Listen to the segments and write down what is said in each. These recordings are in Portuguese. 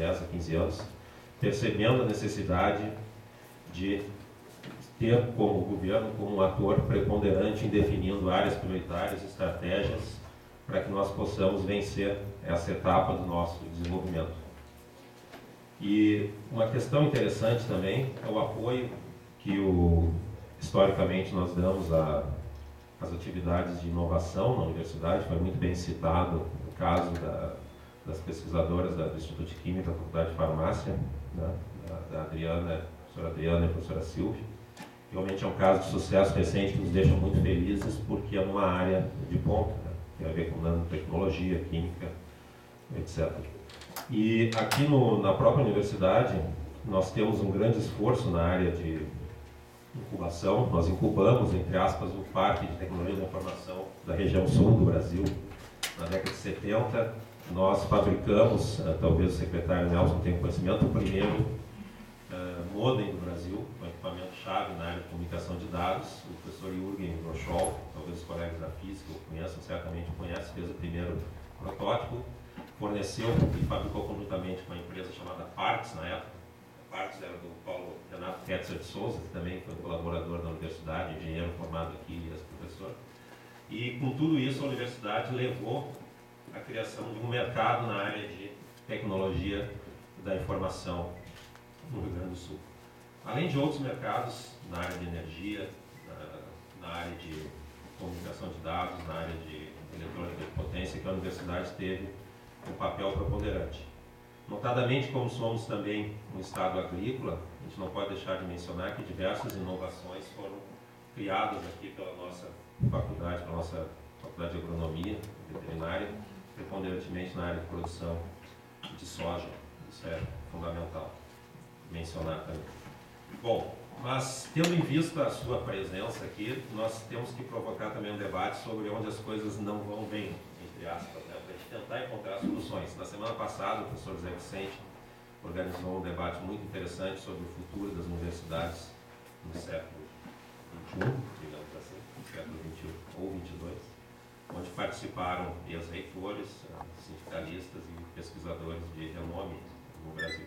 10 a 15 anos, percebendo a necessidade de ter como governo como um ator preponderante em definindo áreas prioritárias, estratégias, para que nós possamos vencer essa etapa do nosso desenvolvimento. E uma questão interessante também é o apoio que o, historicamente nós damos às atividades de inovação na universidade, foi muito bem citado o caso da, das pesquisadoras do Instituto de Química da Faculdade de Farmácia, né, da, da Adriana, a professora Adriana e a professora Silvia. Realmente é um caso de sucesso recente que nos deixa muito felizes, porque é numa área de ponta, né, tem a ver com nanotecnologia, química, etc. E aqui no, na própria universidade, nós temos um grande esforço na área de incubação. Nós incubamos, entre aspas, o Parque de Tecnologia da Informação da região sul do Brasil. Na década de 70, nós fabricamos, eh, talvez o secretário Nelson tenha conhecimento, o primeiro uh, modem do Brasil, um equipamento-chave na área de comunicação de dados. O professor Jürgen Rochol, talvez os colegas da física o conheçam, certamente conhecem, fez o primeiro protótipo forneceu e fabricou conjuntamente com uma empresa chamada Parts na época. Parts era do Paulo Renato Ketzer de Souza, que também foi colaborador da universidade, engenheiro formado aqui e ex-professor. E com tudo isso, a universidade levou a criação de um mercado na área de tecnologia da informação no Rio Grande do Sul. Além de outros mercados na área de energia, na, na área de comunicação de dados, na área de eletrônica de potência, que a universidade teve um papel preponderante. Notadamente, como somos também um estado agrícola, a gente não pode deixar de mencionar que diversas inovações foram criadas aqui pela nossa faculdade, pela nossa faculdade de agronomia, veterinária, preponderantemente na área de produção de soja. Isso é fundamental mencionar também. Bom, mas tendo em vista a sua presença aqui, nós temos que provocar também um debate sobre onde as coisas não vão bem, entre aspas, né? tentar encontrar soluções. Na semana passada, o professor Zé Vicente organizou um debate muito interessante sobre o futuro das universidades no século XXI, digamos assim, no século XXI ou XXII, participaram ex-reitores, sindicalistas e pesquisadores de renome no Brasil.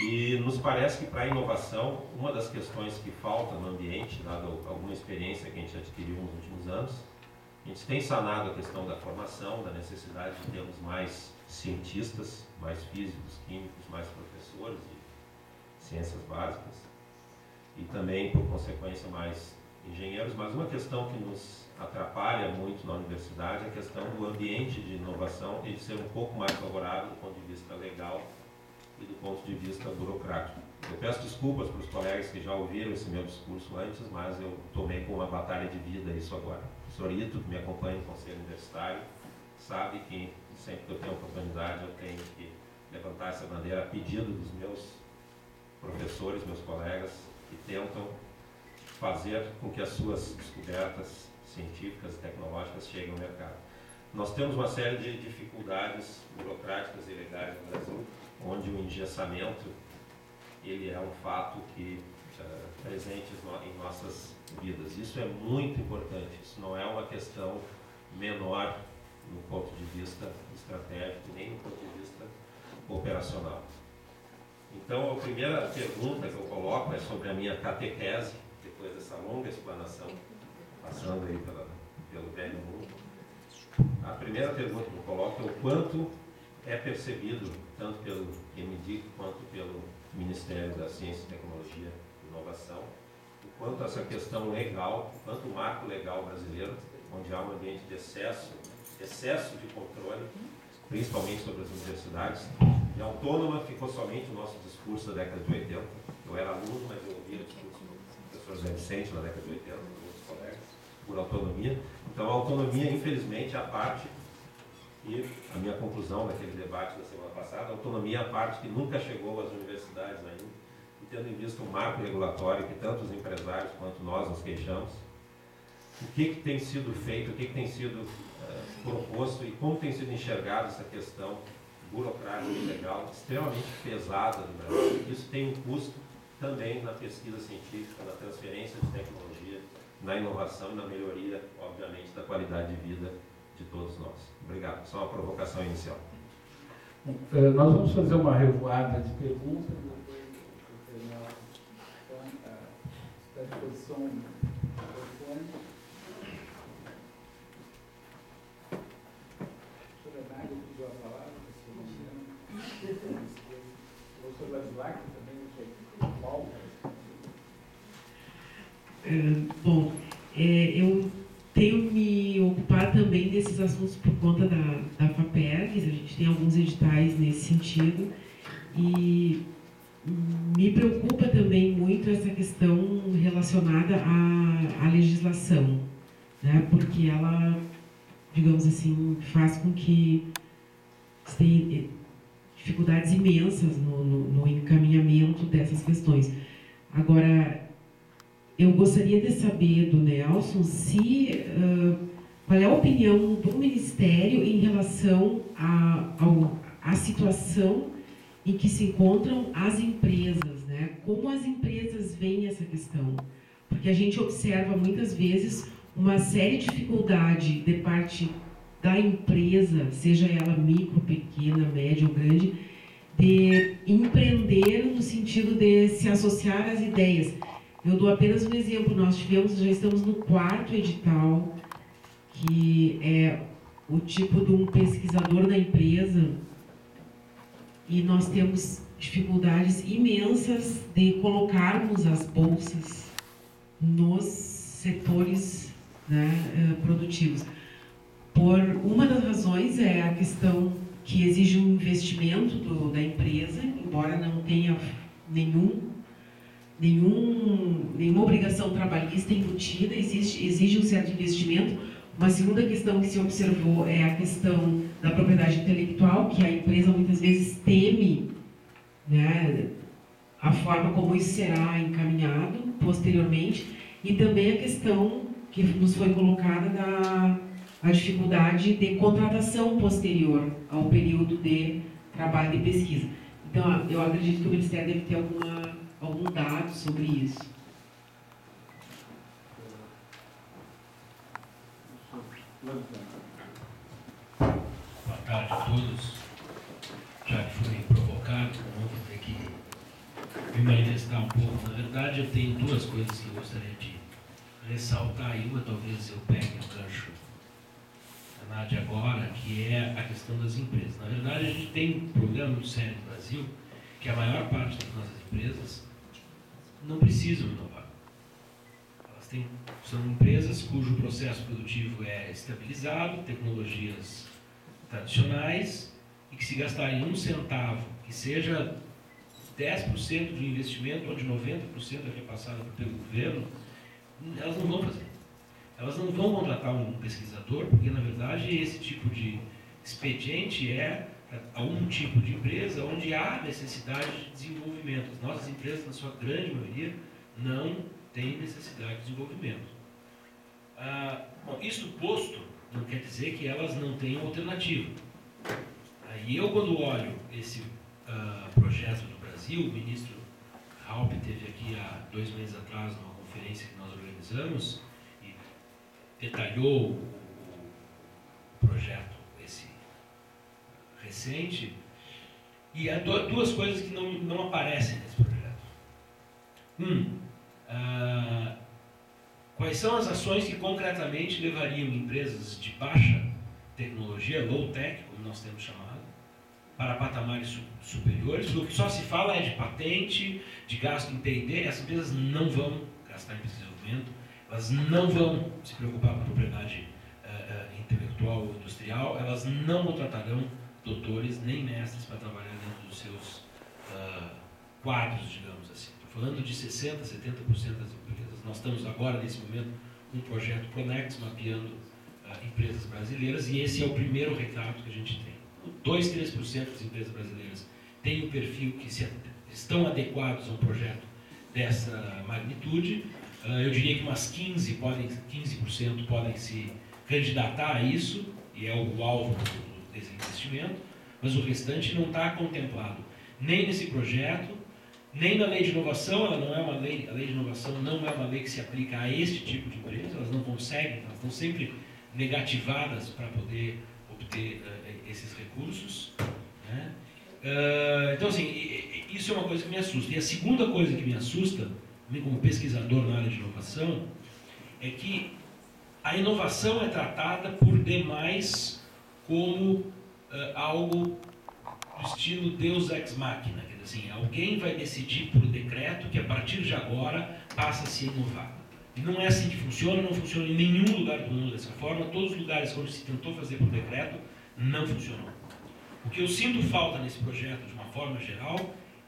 E nos parece que para a inovação, uma das questões que falta no ambiente, dada alguma experiência que a gente adquiriu nos últimos anos, a gente tem sanado a questão da formação, da necessidade de termos mais cientistas, mais físicos, químicos, mais professores de ciências básicas e também, por consequência, mais engenheiros. Mas uma questão que nos atrapalha muito na universidade é a questão do ambiente de inovação e de ser um pouco mais favorável do ponto de vista legal e do ponto de vista burocrático. Eu peço desculpas para os colegas que já ouviram esse meu discurso antes, mas eu tomei com uma batalha de vida isso agora professor Ito, que me acompanha no Conselho Universitário, sabe que sempre que eu tenho oportunidade eu tenho que levantar essa bandeira a pedido dos meus professores, meus colegas, que tentam fazer com que as suas descobertas científicas e tecnológicas cheguem ao mercado. Nós temos uma série de dificuldades burocráticas e legais no Brasil, onde o engessamento ele é um fato que uh, presente em nossas vidas. Isso é muito importante. Isso não é uma questão menor no ponto de vista estratégico, nem no ponto de vista operacional. Então, a primeira pergunta que eu coloco é sobre a minha catequese, depois dessa longa explanação, passando aí pela, pelo velho mundo. A primeira pergunta que eu coloco é o quanto é percebido, tanto pelo MDIC quanto pelo Ministério da Ciência, Tecnologia e Inovação, quanto a essa questão legal, quanto o marco legal brasileiro, onde há um ambiente de excesso, excesso de controle, principalmente sobre as universidades. E autônoma ficou somente o nosso discurso da década de 80. Eu era aluno, mas eu ouvia o discurso professor José Vicente na década de 80, com outros colegas, por autonomia. Então a autonomia, infelizmente, é a parte, e a minha conclusão daquele debate da semana passada, a autonomia é a parte que nunca chegou às universidades ainda tendo em vista o marco regulatório que tanto os empresários quanto nós nos queixamos, o que, que tem sido feito, o que, que tem sido uh, proposto e como tem sido enxergada essa questão burocrática e legal extremamente pesada no Brasil. Isso tem um custo também na pesquisa científica, na transferência de tecnologia, na inovação e na melhoria, obviamente, da qualidade de vida de todos nós. Obrigado. Só uma provocação inicial. Eh, nós vamos fazer uma revoada de perguntas, está à disposição do microfone. A professora Nádia pediu a palavra, a professora O professor Ladislac também, o Paulo. Uh, bom, é, eu tenho me ocupado também desses assuntos por conta da, da FAPERGS, a gente tem alguns editais nesse sentido, e me preocupa também muito essa questão relacionada à, à legislação, né? porque ela, digamos assim, faz com que você tenha dificuldades imensas no, no, no encaminhamento dessas questões. Agora, eu gostaria de saber do Nelson se uh, qual é a opinião do Ministério em relação à situação em que se encontram as empresas, né? Como as empresas veem essa questão? Porque a gente observa muitas vezes uma séria dificuldade de parte da empresa, seja ela micro, pequena, média ou grande, de empreender no sentido de se associar às ideias. Eu dou apenas um exemplo. Nós tivemos, já estamos no quarto edital, que é o tipo de um pesquisador da empresa, e nós temos dificuldades imensas de colocarmos as bolsas nos setores né, eh, produtivos. Por uma das razões é a questão que exige um investimento do, da empresa, embora não tenha nenhum nenhum, nenhuma obrigação trabalhista embutida, existe, exige um certo investimento. Uma segunda questão que se observou é a questão da propriedade intelectual, que a empresa muitas vezes teme né, a forma como isso será encaminhado posteriormente, e também a questão que nos foi colocada da a dificuldade de contratação posterior ao período de trabalho e pesquisa. Então, eu acredito que o Ministério deve ter alguma algum dado sobre isso? Boa tarde a todos. Já fui provocado, vou ter que me manifestar um pouco. Na verdade, eu tenho duas coisas que eu gostaria de ressaltar, e uma talvez eu pegue o gancho da Nádia agora, que é a questão das empresas. Na verdade, a gente tem um programa muito sério no Brasil, que a maior parte das nossas empresas não precisam inovar. Elas têm, são empresas cujo processo produtivo é estabilizado, tecnologias tradicionais, e que se gastarem um centavo, que seja 10% do investimento ou de 90% é repassado pelo governo, elas não vão fazer. Elas não vão contratar um pesquisador, porque na verdade esse tipo de expediente é a um tipo de empresa onde há necessidade de desenvolvimento. As nossas empresas, na sua grande maioria, não têm necessidade de desenvolvimento. Ah, bom, isso posto, não quer dizer que elas não tenham alternativa. E eu, quando olho esse ah, projeto do Brasil, o ministro Halp teve aqui há dois meses atrás, numa conferência que nós organizamos, e detalhou o projeto recente, e há duas coisas que não, não aparecem nesse projeto. Um, ah, quais são as ações que concretamente levariam empresas de baixa tecnologia, low tech, como nós temos chamado, para patamares su superiores? O que só se fala é de patente, de gasto em P&D, essas empresas não vão gastar em desenvolvimento, elas não vão se preocupar com a propriedade uh, uh, intelectual ou industrial, elas não contratarão doutores nem mestres para trabalhar dentro dos seus uh, quadros, digamos assim. Estou falando de 60%, 70% das empresas. Nós estamos agora, nesse momento, com um projeto Conex, mapeando uh, empresas brasileiras, e esse é o primeiro retrato que a gente tem. 2, 3% das empresas brasileiras têm um perfil que se, estão adequados a um projeto dessa magnitude. Uh, eu diria que umas 15%, podem, 15 podem se candidatar a isso, e é o alvo do desse investimento, mas o restante não está contemplado nem nesse projeto, nem na lei de inovação, ela não é uma lei, a lei de inovação não é uma lei que se aplica a este tipo de empresa, elas não conseguem, elas estão sempre negativadas para poder obter uh, esses recursos. Né? Uh, então, assim, isso é uma coisa que me assusta. E a segunda coisa que me assusta, como pesquisador na área de inovação, é que a inovação é tratada por demais como uh, algo do estilo Deus ex machina. Quer dizer, assim, alguém vai decidir por decreto que a partir de agora passa a se inovar. E não é assim que funciona, não funciona em nenhum lugar do mundo dessa forma. Todos os lugares onde se tentou fazer por decreto não funcionou. O que eu sinto falta nesse projeto, de uma forma geral,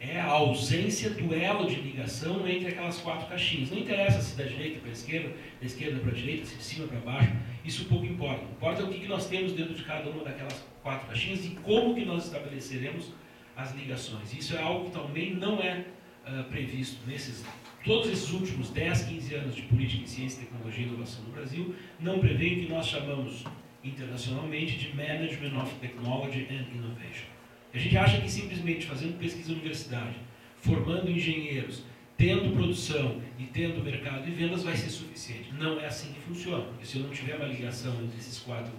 é a ausência do elo de ligação entre aquelas quatro caixinhas. Não interessa se da direita para a esquerda, da esquerda para a direita, se de cima para baixo, isso pouco importa. Importa é o que nós temos dentro de cada uma daquelas quatro caixinhas e como que nós estabeleceremos as ligações. Isso é algo que também não é uh, previsto nesses todos esses últimos 10, 15 anos de política em ciência, tecnologia e inovação no Brasil não prevê o que nós chamamos internacionalmente de Management of Technology and Innovation. A gente acha que simplesmente fazendo pesquisa na universidade, formando engenheiros, tendo produção e tendo mercado e vendas vai ser suficiente. Não é assim que funciona, porque se eu não tiver uma ligação entre esses quatro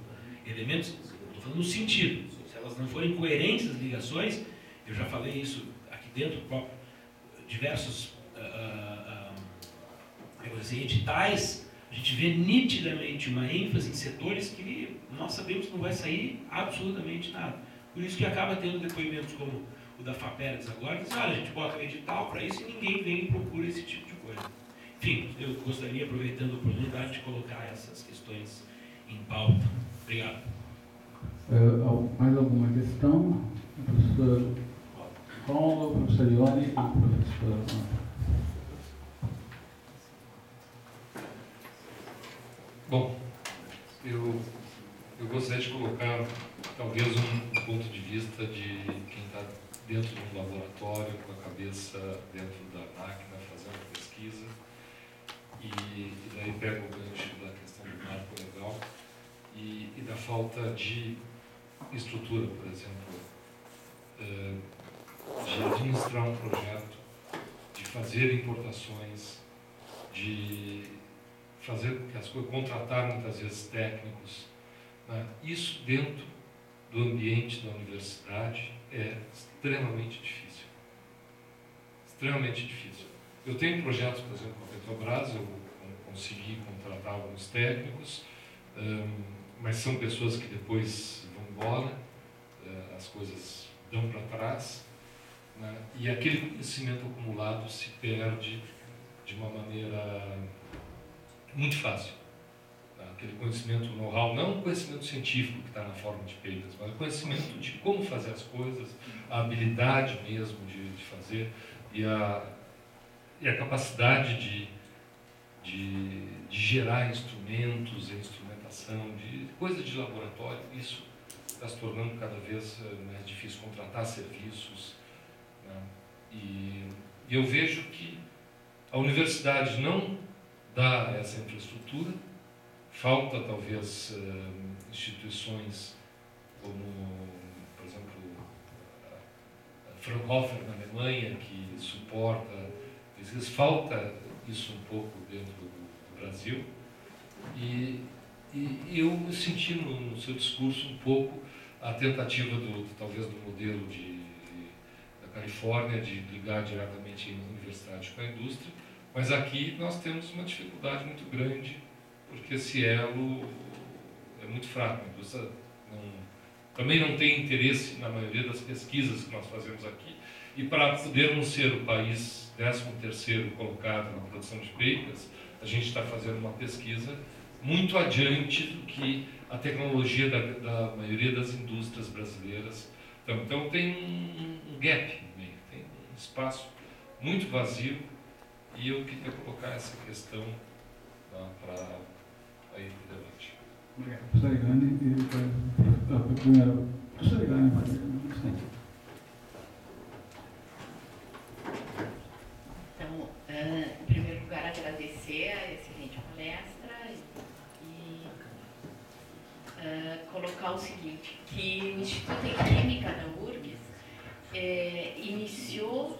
elementos, estou falando no sentido, se elas não forem coerentes as ligações, eu já falei isso aqui dentro, diversos uh, uh, editais, a gente vê nitidamente uma ênfase em setores que nós sabemos que não vai sair absolutamente nada. Por isso que acaba tendo depoimentos como o da FAPERES agora, que diz, olha, a gente bota um edital para isso e ninguém vem e procura esse tipo de coisa. Enfim, eu gostaria, aproveitando a oportunidade, de colocar essas questões em pauta. Obrigado. Uh, mais alguma questão? Professor Paulo, professor Ione e professor... Bom, eu, eu gostaria de colocar talvez um ponto de vista de quem está dentro de um laboratório, com a cabeça dentro da máquina, fazendo pesquisa, e, e daí pega o gancho da questão do marco legal e, e da falta de estrutura, por exemplo, eh, de administrar um projeto, de fazer importações, de fazer que as coisas, contratar muitas vezes técnicos. Né? Isso dentro do ambiente da universidade é extremamente difícil. Extremamente difícil. Eu tenho projetos, por exemplo, com a Petrobras, eu consegui contratar alguns técnicos, mas são pessoas que depois vão embora, eh, as coisas dão para trás, né? e aquele conhecimento acumulado se perde de uma maneira muito fácil. Aquele conhecimento, know-how, não o conhecimento científico que está na forma de papers, mas o conhecimento de como fazer as coisas, a habilidade mesmo de, de fazer e a, e a capacidade de, de, de gerar instrumentos, instrumentação, de coisas de laboratório, isso está se tornando cada vez eh, mais difícil contratar serviços. Né? E, e eu vejo que a universidade não dá essa infraestrutura. Falta, talvez, eh, instituições como, por exemplo, Fraunhofer na Alemanha, que suporta pesquisas. Falta isso um pouco dentro do Brasil. E, e, eu senti no, no, seu discurso um pouco a tentativa, do, talvez, do modelo de, da Califórnia de ligar diretamente a universidade com a indústria mas aqui nós temos uma dificuldade muito grande, porque esse elo é muito fraco. A indústria não, também não tem interesse na maioria das pesquisas que nós fazemos aqui. E para podermos ser o país 13º colocado na produção de papers, a gente está fazendo uma pesquisa muito adiante do que a tecnologia da, da maioria das indústrias brasileiras. Então, então tem um, gap, tem um espaço muito vazio e eu queria colocar essa questão tá, para aí debate. Obrigado. Professor Igane e primeiro. Professor Igane, Então, uh, em primeiro lugar, agradecer a excelente palestra e uh, colocar o seguinte, que o Instituto em Química da URGS eh, iniciou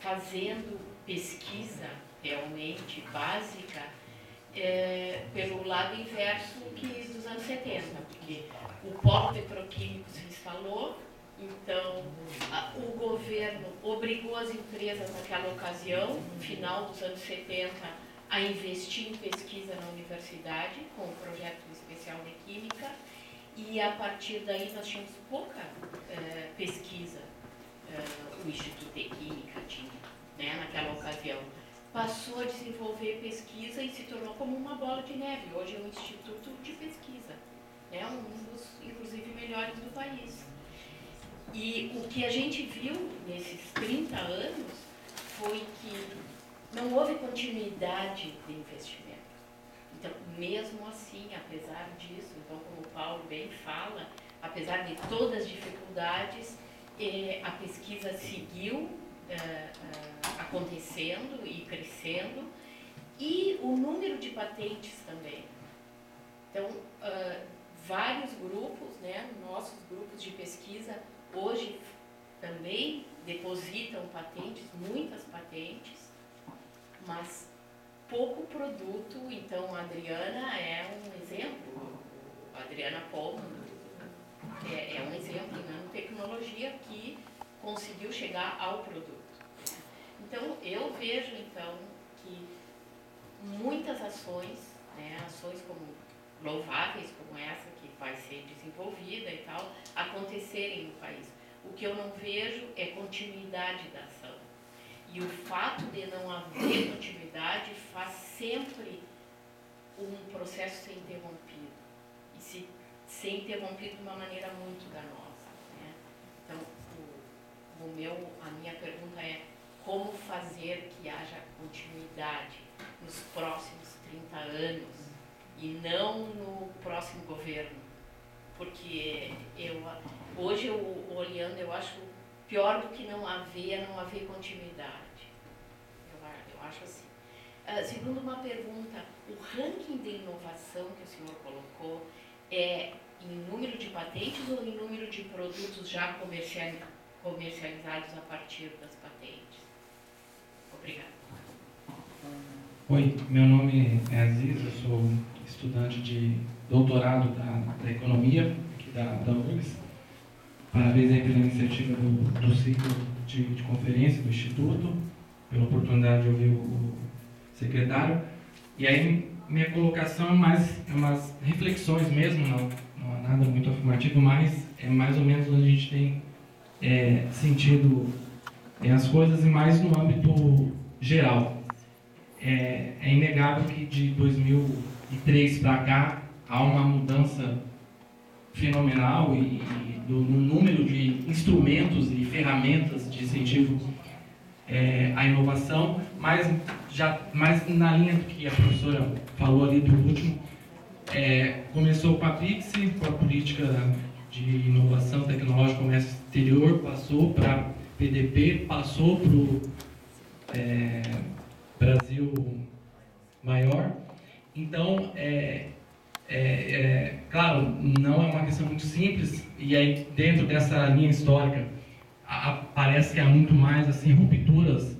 fazendo pesquisa realmente básica é, pelo lado inverso que dos anos 70, porque o polo petroquímico se instalou Então, a, o governo obrigou as empresas naquela ocasião, no final dos anos 70, a investir em pesquisa na universidade, com o projeto especial de Química, e a partir daí nós tínhamos pouca eh, pesquisa. Eh, o Instituto de Química tinha, né, naquela ocasião. Passou a desenvolver pesquisa e se tornou como uma bola de neve. Hoje é um instituto de pesquisa, né, um dos, inclusive, melhores do país. E o que a gente viu nesses 30 anos foi que não houve continuidade de investimento. Então, mesmo assim, apesar disso, então como o Paulo bem fala, apesar de todas as dificuldades, eh, a pesquisa seguiu eh, acontecendo e crescendo e o número de patentes também. Então, vários grupos, né, nossos grupos de pesquisa hoje também depositam patentes, muitas patentes, mas pouco produto. Então, a Adriana é um exemplo. A Adriana Paul é, é um exemplo em nanotecnologia que conseguiu chegar ao produto. Então, eu vejo, então, que muitas ações, né, ações como louváveis como essa que vai ser desenvolvida e tal, acontecerem no país. O que eu não vejo é continuidade da ação. E o fato de não haver continuidade faz sempre um processo ser interrompido. E se, ser interrompido de uma maneira muito danosa. Né? Então, o, o meu, a minha pergunta é como fazer que haja continuidade nos próximos 30 anos e não no próximo governo. Porque eu, hoje, eu, olhando, eu acho pior do que não haver, não haver continuidade. Eu, eu acho assim. Uh, segundo uma pergunta, o ranking de inovação que o senhor colocou é em número de patentes ou em número de produtos já comercializados a partir das? Obrigada. Oi, meu nome é Aziz, eu sou estudante de doutorado da, da economia aqui da, da URGS. Parabéns aí pela iniciativa do, do ciclo de, de, conferência do Instituto, pela oportunidade de ouvir o, o secretário. E aí minha colocação é mais é umas reflexões mesmo, não, não há nada muito afirmativo, mas é mais ou menos onde a gente tem é, sentido é, as coisas e mais no âmbito geral. É, é inegável que de 2003 para cá há uma mudança fenomenal e, e do, no número de instrumentos e ferramentas de incentivo é, à inovação, mas já mais na linha do que a professora falou ali do último, é, começou com a Pixi, com a política de inovação tecnológica comércio exterior, passou para PDP, passou para é, Brasil maior. Então, é, é, é, claro, não é uma questão muito simples, e aí dentro dessa linha histórica a, a, parece que há muito mais assim, rupturas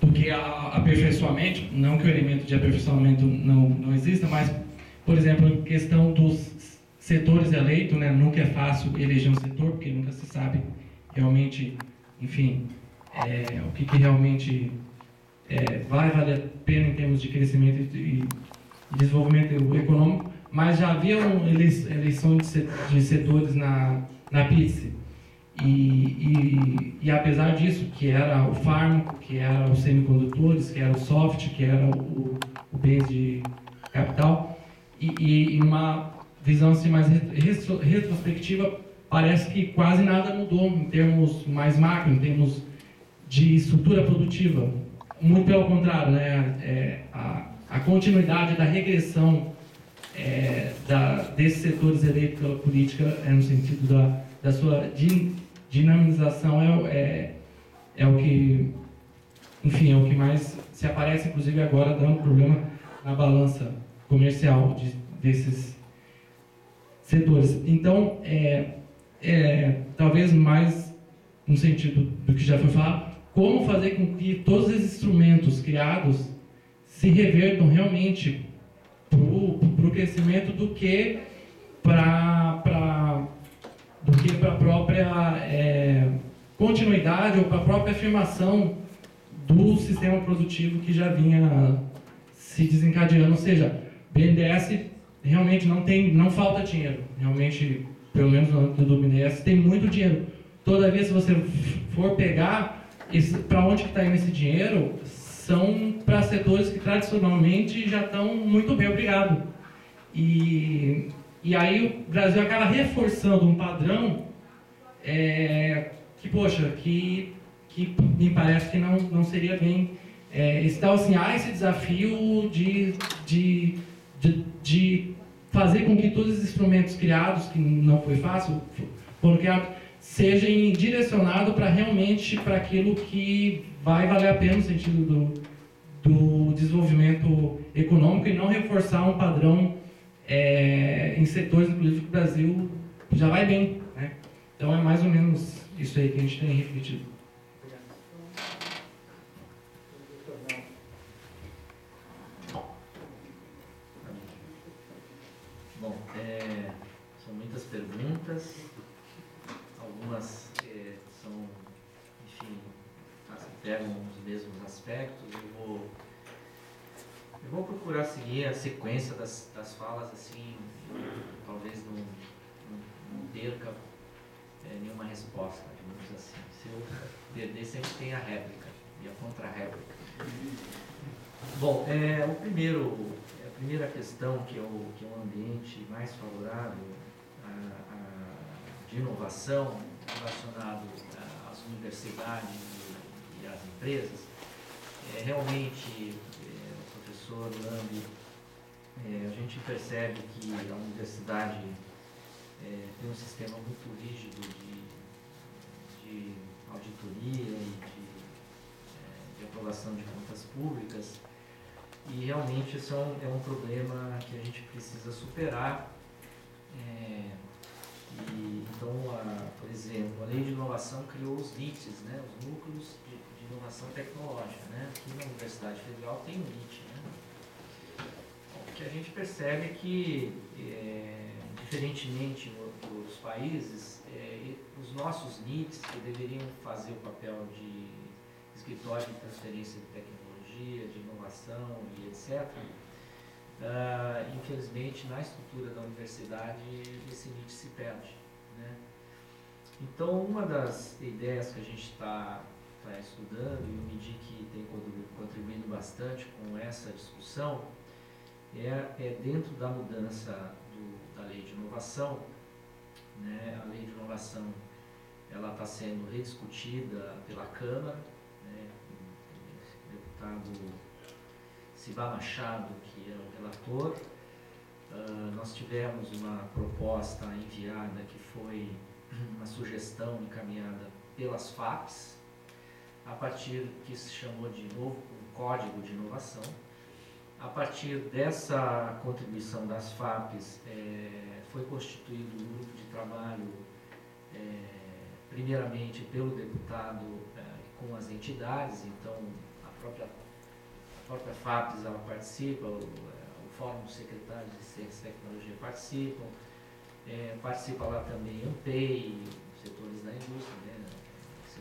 do que aperfeiçoamento, não que o elemento de aperfeiçoamento não, não exista, mas, por exemplo, questão dos setores eleitos, né, nunca é fácil eleger um setor, porque nunca se sabe realmente, enfim, é, o que, que realmente é, vai valer a pena em termos de crescimento e, desenvolvimento econômico, mas já havia eleição de setores na, na PITSE. E, e, e, apesar disso, que era o fármaco, que era os semicondutores, que era o soft, que era o, o bens de capital, e, e uma visão assim, mais retrospectiva, parece que quase nada mudou em termos mais macro, em termos de estrutura produtiva. Muito pelo contrário, né? É, a, a continuidade da regressão é, da, desses setores eleitos pela política é no sentido da, da sua din, dinamização é, é, é o que, enfim, é o que mais se aparece, inclusive agora dando problema na balança comercial de, desses setores. Então, é, é, talvez mais no sentido do que já foi falado, como fazer com que todos esses instrumentos criados se revertam realmente para o crescimento do que para do que para a própria é, continuidade ou para a própria afirmação do sistema produtivo que já vinha se desencadeando. Ou seja, BNDES realmente não tem, não falta dinheiro. Realmente, pelo menos no âmbito do BNDES, tem muito dinheiro. Todavia, se você for pegar para onde está indo esse dinheiro, são para setores que tradicionalmente já estão muito bem, obrigado. E, e aí o Brasil acaba reforçando um padrão é, que, poxa, que, que me parece que não, não seria bem. É, então, assim, há esse desafio de, de, de, de fazer com que todos os instrumentos criados, que não foi fácil, foram criados, sejam direcionados para realmente para aquilo que vai valer a pena no sentido do, do desenvolvimento econômico e não reforçar um padrão é, em setores, inclusive, que o Brasil já vai bem. Né? Então é mais ou menos isso aí que a gente tem refletido. Bom, é, são muitas perguntas, algumas é, são, enfim, os mesmos aspectos. Eu vou, eu vou procurar seguir a sequência das, das falas, assim, talvez não, não, não perca é, nenhuma resposta, digamos assim. Se eu perder, sempre tem a réplica e a contra-réplica. Bom, é, o primeiro, a primeira questão que é, o, que é um ambiente mais favorável a, a, de inovação relacionado às universidades às empresas, é, realmente, é, professor Lambi, é, a gente percebe que a universidade é, tem um sistema muito rígido de, de auditoria e de, é, de, aprovação de contas públicas e realmente isso é um, é um problema que a gente precisa superar. É, e, então, a, por exemplo, a lei de inovação criou os NITs, né, os núcleos de inovação tecnológica. Né? Aqui na Universidade Federal tem o NIT. Né? O que a gente percebe é que é, diferentemente dos países, é, os nossos NITs, que deveriam fazer o papel de escritório de transferência de tecnologia, de inovação e etc., uh, ah, infelizmente, na estrutura da universidade, esse NIT se perde. Né? Então, uma das ideias que a gente está tá estudando, e o MIDIC tem contribuído bastante com essa discussão, é, é dentro da mudança da lei de inovação, né, a lei de inovação ela está sendo rediscutida pela Câmara, né, o deputado Cibá Machado, que é o relator, uh, nós tivemos uma proposta enviada que foi uma sugestão encaminhada pelas FAPs, a partir que se chamou de novo um código de inovação, a partir dessa contribuição das FAPs, é, foi constituído um grupo de trabalho, é, primeiramente pelo deputado é, com as entidades, então a própria, a própria FAPs ela participa, o, é, o Fórum dos Secretários de Ciência e Tecnologia participam, é, participa lá também AMPEI, setores da indústria, né,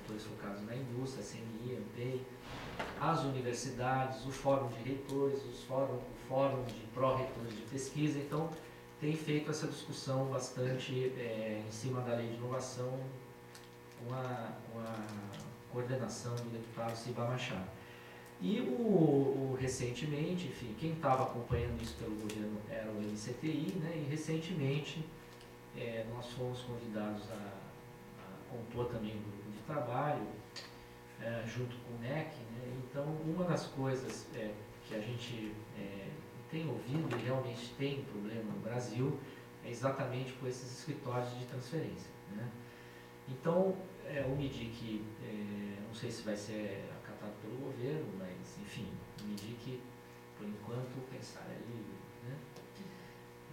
setores focados na indústria, CNI, AMPEI, as universidades, o fórum de reitores, os fórum, o fórum de pró-reitores de pesquisa, então tem feito essa discussão bastante é, em cima da lei de inovação com a, com a coordenação do deputado Ciba Machado. E o, o, recentemente, enfim, quem estava acompanhando isso pelo governo era o MCTI, né, e recentemente é, nós fomos convidados a, a compor também de trabalho é, junto com o NEC. Né? Então, uma das coisas é, que a gente é, tem ouvido e realmente tem problema no Brasil é exatamente com esses escritórios de transferência. Né? Então, é, o MIDIC, é, não sei se vai ser acatado pelo governo, mas, enfim, o MIDIC, por enquanto, pensar é livre. Né?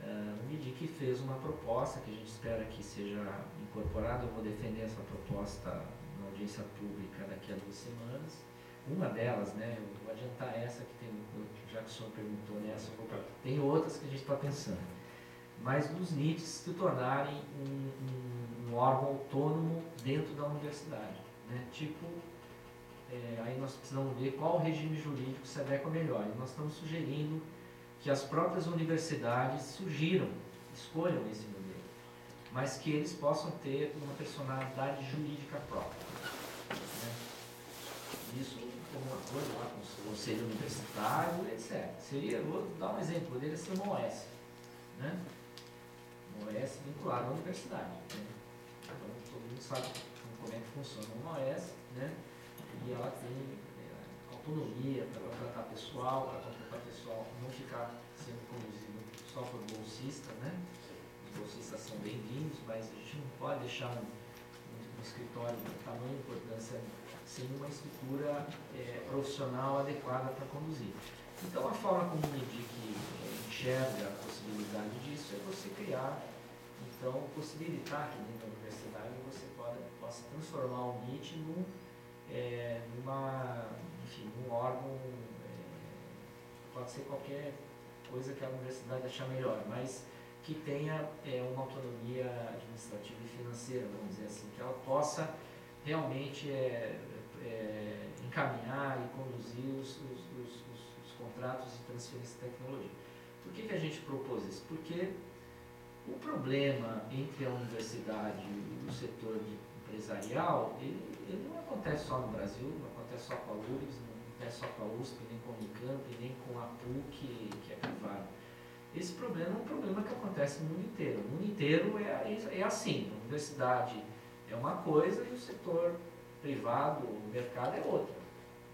Uh, o MIDIC fez uma proposta que a gente espera que seja incorporada, eu vou defender essa proposta audiência pública daqui a duas semanas. Uma delas, né, eu vou adiantar essa que tem, já que o senhor perguntou nessa, pra, tem outras que a gente está pensando. Mas dos NITs se tornarem um, um, um órgão autônomo dentro da universidade. Né? Tipo, é, aí nós precisamos ver qual regime jurídico se adequa melhor. E nós estamos sugerindo que as próprias universidades surgiram, escolham esse modelo, mas que eles possam ter uma personalidade jurídica própria. Né? Isso como uma coisa lá com o conselho universitário, etc. Seria, vou dar um exemplo, poderia ser uma OS. Né? Uma OS vinculada à universidade. Né? Então todo mundo sabe como é que funciona uma OS, né? e ela tem é, autonomia para tratar pessoal, para contratar pessoal, não ficar sendo conduzido só por bolsista, né? Os bolsistas são bem-vindos, mas a gente não pode deixar um, um, escritório de tamanho importância sem uma estrutura é, profissional adequada para conduzir. Então, a forma como o MIDIC é, enxerga a possibilidade disso é você criar, então, possibilitar que dentro da universidade você pode, possa transformar o MIT num é, numa, enfim, num órgão, é, pode ser qualquer coisa que a universidade achar melhor, mas que tenha é, uma autonomia administrativa e financeira, vamos dizer assim, que ela possa realmente é, é, encaminhar e conduzir os, os, os, os, contratos de transferência de tecnologia. Por que, que a gente propôs isso? Porque o problema entre a universidade e o setor empresarial, ele ele não acontece só no Brasil, não acontece só com a URGS, não acontece só com a USP, nem com a Unicamp, nem com a PUC, que é privada. Esse problema é um problema que acontece no mundo inteiro. No mundo inteiro é, é assim, a universidade é uma coisa e o setor privado, o mercado é outra.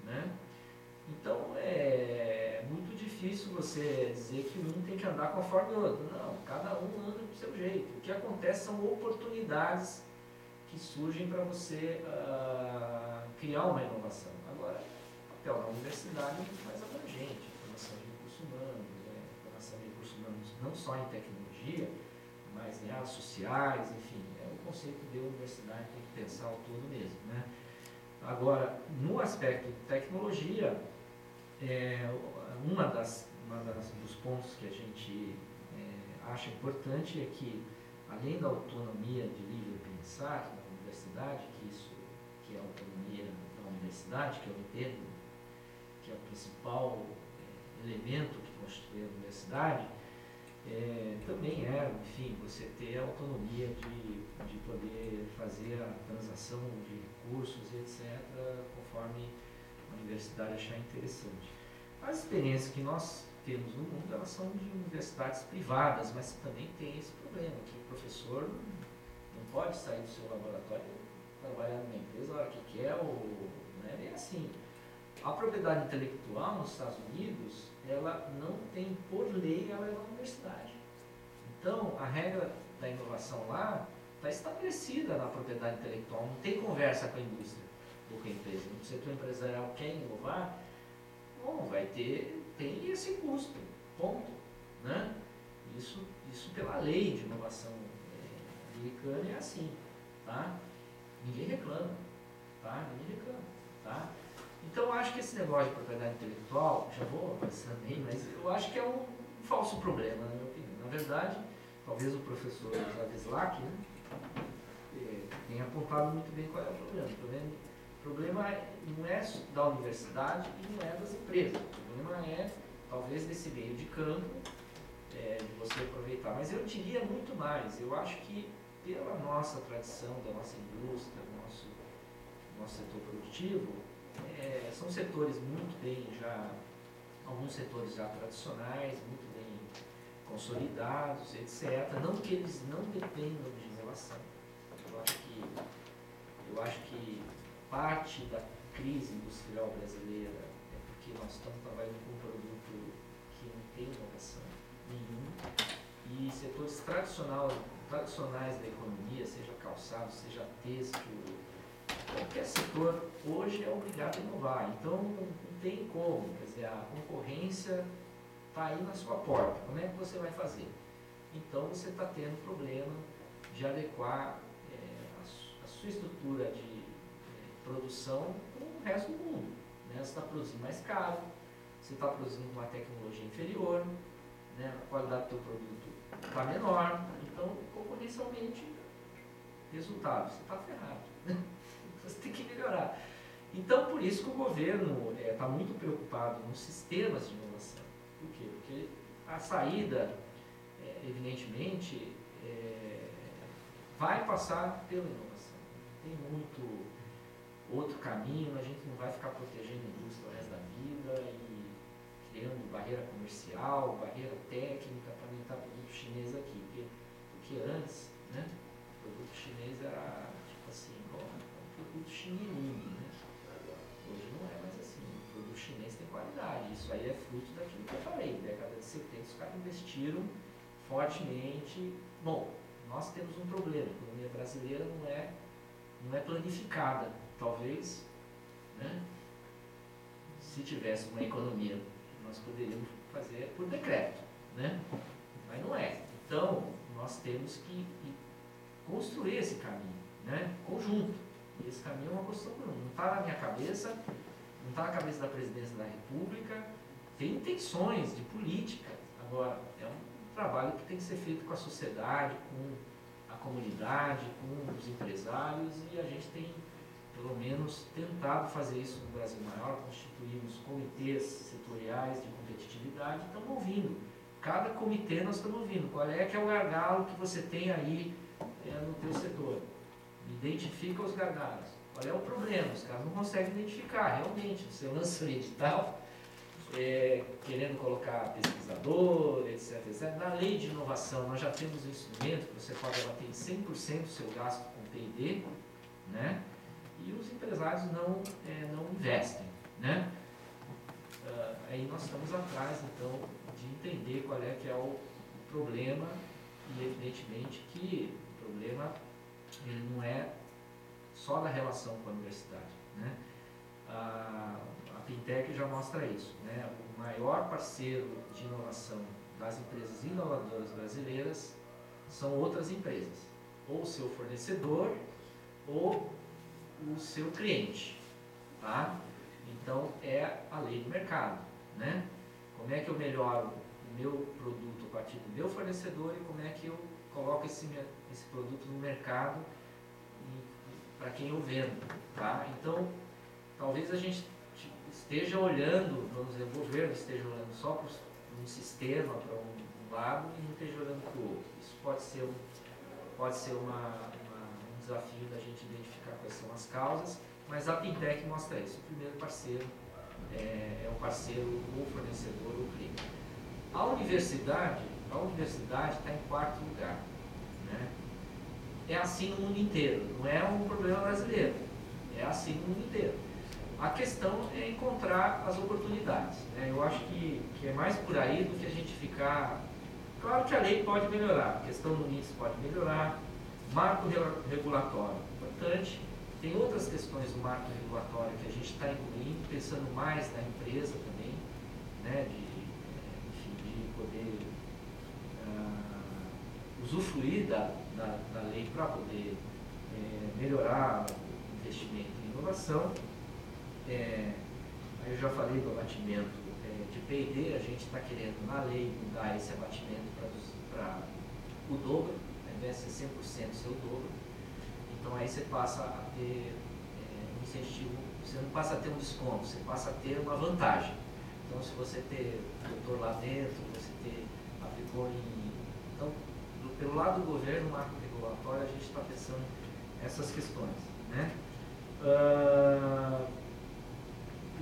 Né? Então é muito difícil você dizer que um tem que andar conforme o outro. Não, cada um anda do seu jeito. O que acontece são oportunidades que surgem para você uh, criar uma inovação. Agora, o papel da universidade é muito mais abrangente, formação de recursos formação não só em tecnologia, mas em áreas sociais, enfim, é o conceito de universidade tem que pensar o todo mesmo. Né? Agora, no aspecto de tecnologia, é, uma das, uma das dos pontos que a gente é, acha importante é que, além da autonomia de livre pensar, universidade, que isso que é a autonomia da universidade, que eu entendo que é o principal é, elemento que constitui a universidade, é, também é, enfim, você ter a autonomia de, de poder fazer a transação de recursos, etc., conforme a universidade achar interessante. As experiências que nós temos no mundo, elas são de universidades privadas, mas também tem esse problema, que o professor não pode sair do seu laboratório trabalhar numa empresa a hora que quer, ou não é bem assim. A propriedade intelectual nos Estados Unidos, ela não tem, por lei, ela é da universidade. Então, a regra da inovação lá está estabelecida na propriedade intelectual, não tem conversa com a indústria ou com a empresa. O setor empresarial quer inovar, bom, vai ter, tem esse custo, ponto. Né? Isso, isso pela lei de inovação é, americana é assim. Tá? Ninguém reclama, tá? Ninguém reclama, tá? Então eu acho que esse negócio de propriedade intelectual, já vou avançando aí, mas eu acho que é um falso problema, na minha opinião. Na verdade, talvez o professor Zavislak né, é, tenha apontado muito bem qual é o problema. O problema, o problema não é da universidade e não é das empresas. O problema é, talvez, desse meio de campo, é, de você aproveitar. Mas eu diria muito mais. Eu acho que pela nossa tradição, da nossa indústria, do nosso, nosso setor produtivo, é, são setores muito bem já, alguns setores já tradicionais, muito bem consolidados, etc. Não que eles não dependam de inovação. Eu acho que, eu acho que parte da crise industrial brasileira é porque nós estamos trabalhando com um produto que não tem inovação nenhuma e setores tradicionais tradicionais da economia, seja calçado, seja têxtil, qualquer setor hoje é obrigado a inovar. Então não tem como, quer dizer, a concorrência está aí na sua porta. Como é que você vai fazer? Então você está tendo problema de adequar é, a, a, sua estrutura de é, produção com o resto do mundo. Né? Você está produzindo mais caro, você está produzindo uma tecnologia inferior, né? a qualidade do seu produto está menor, então, concorrencialmente, resultado, você está ferrado. Você tem que melhorar. Então, por isso que o governo está é, muito preocupado nos sistemas de inovação. Por quê? Porque a saída, é, evidentemente, é, vai passar pela inovação. Tem muito outro caminho, a gente não vai ficar protegendo a indústria o resto da vida e criando barreira comercial, barreira técnica para aumentar produto chinês caras investiram fortemente. Bom, nós temos um problema. A economia brasileira não é, não é planificada. Talvez, né, se tivesse uma economia, nós poderíamos fazer por decreto. Né? Mas não é. Então, nós temos que construir esse caminho, né? conjunto. E esse caminho é uma construção não está na minha cabeça, não está na cabeça da presidência da República, tem intenções de política. Agora, é um trabalho que tem que ser feito com a sociedade, com a comunidade, com os empresários, e a gente tem, pelo menos, tentado fazer isso no Brasil Maior, constituímos comitês setoriais de competitividade, estamos ouvindo. Cada comitê nós estamos ouvindo. Qual é que é o gargalo que você tem aí é, no teu setor? Identifica os gargalos. Qual é o problema? Os caras não conseguem identificar. Realmente, você lança o edital, é, querendo colocar pesquisador, etc, etc. Na lei de inovação, nós já temos um instrumento que você pode abater em 100% o seu gasto com P&D, né? e os empresários não, é, não investem. Né? Uh, aí nós estamos atrás, então, de entender qual é que é o problema e, evidentemente, que o problema ele não é só da relação com a universidade. Né? A, a Pintec já mostra isso. Né? O maior parceiro de inovação das empresas inovadoras brasileiras são outras empresas, ou seu fornecedor ou o seu cliente. Tá? Então é a lei do mercado. Né? Como é que eu melhoro o meu produto a partir do meu fornecedor e como é que eu coloco esse, esse produto no mercado para quem eu vendo. Tá? Então, talvez a gente esteja olhando, vamos dizer, o governo esteja olhando só para um sistema, para um lado e não esteja olhando para o outro. Isso pode ser, um, pode ser uma, uma, um desafio da gente identificar quais são as causas, mas a Pintec mostra isso. O primeiro parceiro é, é o parceiro, o fornecedor, o cliente. A universidade, a universidade está em quarto lugar. Né? É assim no mundo inteiro, não é um problema brasileiro. É assim no mundo inteiro. A questão é encontrar as oportunidades. Né? Eu acho que, que é mais por aí do que a gente ficar. Claro que a lei pode melhorar, a questão do índice pode melhorar, marco regulatório, importante. Tem outras questões do marco regulatório que a gente está incluindo, pensando mais na empresa também, né? de, enfim, de poder uh, usufruir da, da, da lei para poder é, melhorar o investimento em inovação. É, eu já falei do abatimento é, de P&D, a gente está querendo na lei mudar esse abatimento para o dobro, ao invés de ser 100% ser o dobro. Então aí você passa a ter é, um incentivo, você não passa a ter um desconto, você passa a ter uma vantagem. Então se você ter doutor lá dentro, você ter aplicou em. Então, do, pelo lado do governo, marco regulatório, a gente está pensando essas questões. Né? Uh,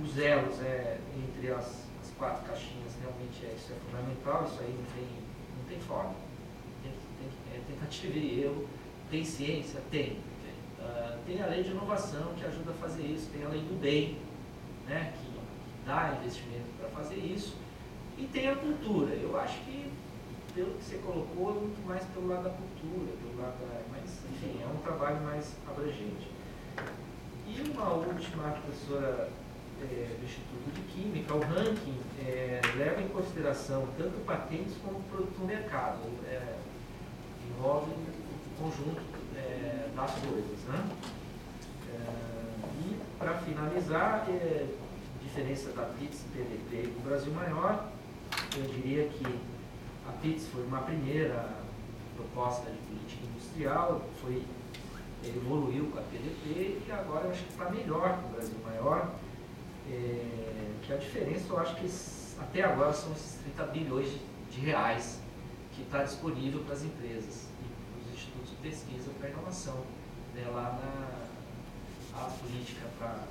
os elos é, entre as, as, quatro caixinhas realmente é, isso é fundamental, isso aí não tem, não tem forma. Tem, tem, é tentativa e erro. Tem ciência? Tem. Uh, tem a lei de inovação que ajuda a fazer isso, tem a lei do bem, né, que dá investimento para fazer isso, e tem a cultura. Eu acho que pelo que você colocou, muito mais pelo lado da cultura, pelo lado da, mas enfim, é um trabalho mais abrangente. E uma última professora é, do Instituto de Química, o ranking é, leva em consideração tanto patentes como produto no mercado, é, envolve o conjunto é, das coisas. Né? É, e para finalizar, é, diferença da PITS, PDP e do Brasil Maior, eu diria que a PITS foi uma primeira proposta de política industrial, foi evoluiu com a PDP e agora eu acho que está melhor com o Brasil Maior, é, que a diferença eu acho que até agora são esses 30 bilhões de, de reais que está disponível para as empresas e para os institutos de pesquisa para inovação. Né, lá na a política para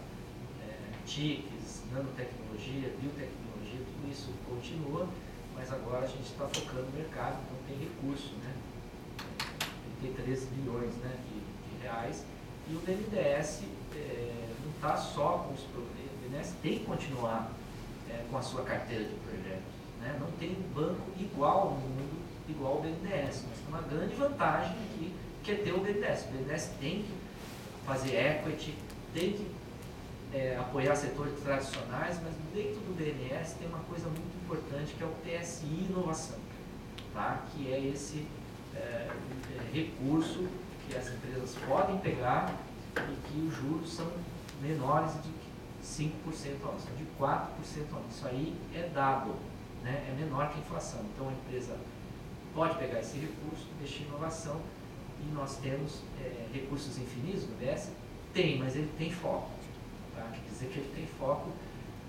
é, TICs, nanotecnologia, biotecnologia, tudo isso continua, mas agora a gente está focando no mercado, então tem recurso, né? 33 bilhões né, de, de reais. E o BNDES é, não está só com os problemas, BNDES tem que continuar é, com a sua carteira de projetos. Né? Não tem um banco igual no mundo, igual o BNDES. Mas tem uma grande vantagem aqui, que é ter o BNDES. O BNDES tem que fazer equity, tem que é, apoiar setores tradicionais, mas dentro do BNDES tem uma coisa muito importante que é o PSI Inovação, tá? que é esse é, recurso que as empresas podem pegar e que os juros são menores 5% ao ano, de 4% ao ano. Isso aí é dado, né? é menor que a inflação. Então a empresa pode pegar esse recurso, investir em inovação e nós temos é, recursos infinitos no BS? Tem, mas ele tem foco. Tá? Quer dizer que ele tem foco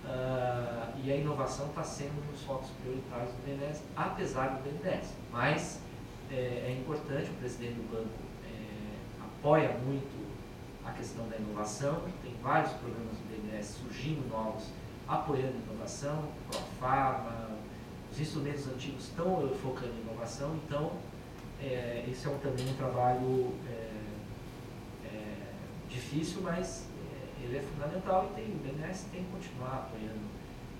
uh, e a inovação está sendo um dos focos prioritários do BNDES, apesar do BNDES. Mas é, é importante, o presidente do banco é, apoia muito a questão da inovação, tem vários programas do BNDES surgindo novos, apoiando a inovação, Profarma, os instrumentos antigos estão focando em inovação, então é, esse é um, também um trabalho é, é, difícil, mas ele é fundamental e tem, o BNDES tem que continuar apoiando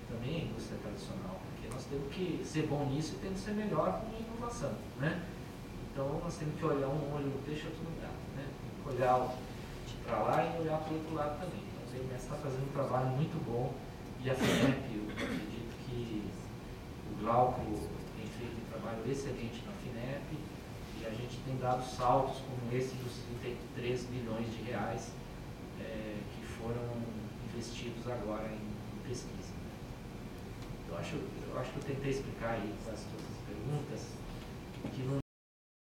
também a indústria tradicional, porque nós temos que ser bom nisso e temos que ser melhor com inovação, né? Então nós temos que olhar um olho no peixe e outro no gato. Né? Olhar para lá e olhar para o outro lado também. Então o CMS está fazendo um trabalho muito bom e a FINEP, eu acredito que o Glauco tem feito um trabalho excelente na FINEP e a gente tem dado saltos como esse dos 33 bilhões de reais é, que foram investidos agora em, em pesquisa. Eu acho, eu acho que eu tentei explicar aí as suas perguntas que não,